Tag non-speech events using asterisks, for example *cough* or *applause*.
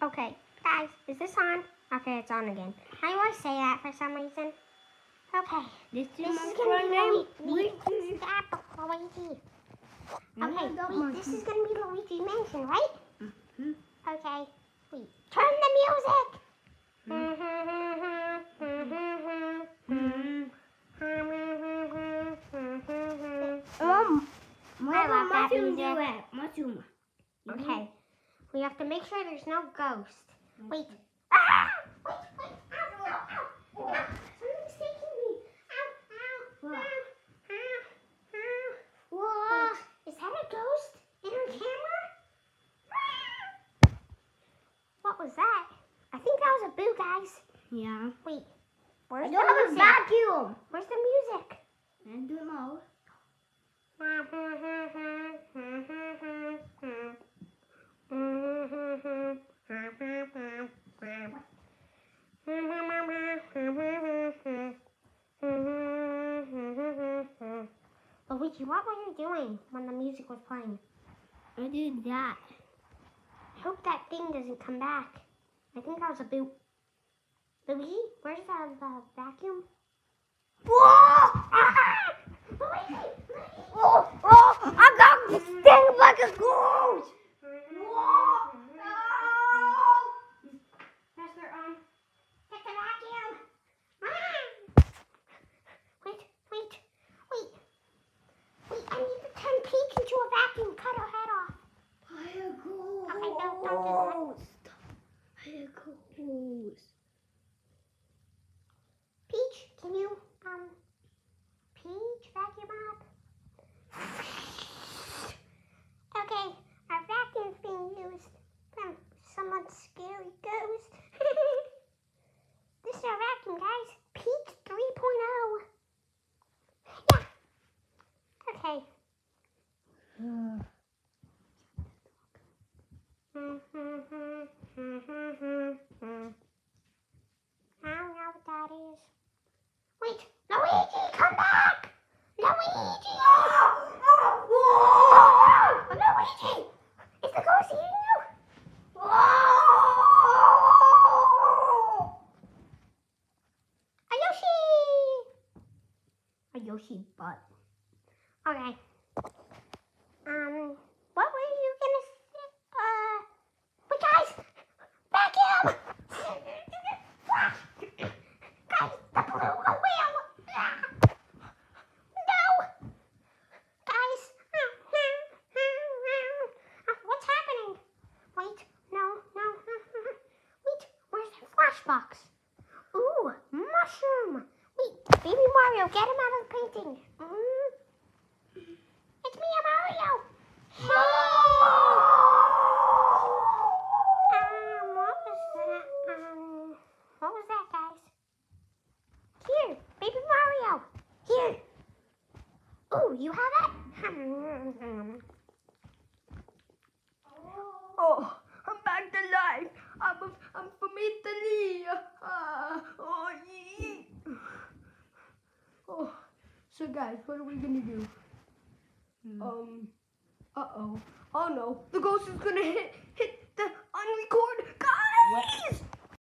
Okay, guys, is this on? Okay, it's on again. I always say that for some reason. Okay, This is this is gonna be name. Luigi. Luigi. Stop, Luigi. Okay, wait, this is mm-hmm. mm-hmm. gonna be Luigi Mansion, right? Mhm. Okay, wait, turn the music. Mom, mm-hmm. *laughs* I love that music. do. Okay, we have to make sure there's no ghost. Wait. Ah! Wait, wait. Ow, ow, ow. Something's taking me. Ow, ow, What? ow, ow, ow. Wait, is that a ghost in her camera? What was that? I think that was a boo, guys. Yeah. Wait, Where's I don't the have a music? vacuum. Where's the music? I don't know. Luigi, what were you doing when the music was playing? I did that. I hope that thing doesn't come back. I think that was a boot. Luigi, where's the, the vacuum? Whoa! Ah! Luigi! Oh, oh, I got stung like a ghost. Whoa! No! Master, um, get the vacuum. Ah! Wait, wait, wait. Wait, I need to turn Peach into a vacuum. Cut her head off. I a Okay, no, don't do ghost. I a ghost. Peach, can you, um, Peach, vacuum up? Okay, our vacuum's being used from someone's scary ghost. this is our vacuum, guys. Peach 3.0. Yeah. Okay. *sighs* I don't know what that is. Wait, Luigi, come back! Luigi! *gasps* Luigi! Is the ghost eating you? *gasps* A Yoshi! A Yoshi butt. Okay. Um, what were you gonna say? Uh, wait, guys! Vacuum! guys, the blue wheel! No! Guys! What's happening? Wait, no, no. Wait, where's the flashbox? Ooh, mushroom! Wait, baby Mario, get him out of the painting. Mm. It's me, Mario! Um, what was that? Um, what was that, guys? Here, baby Mario! Here! Ooh, you have it? *laughs* Oh, I'm back to life. I'm, I'm from Italy. Ah, oh, yee. oh, so guys, what are we gonna do? Um, uh oh. Oh no, the ghost is gonna hit hit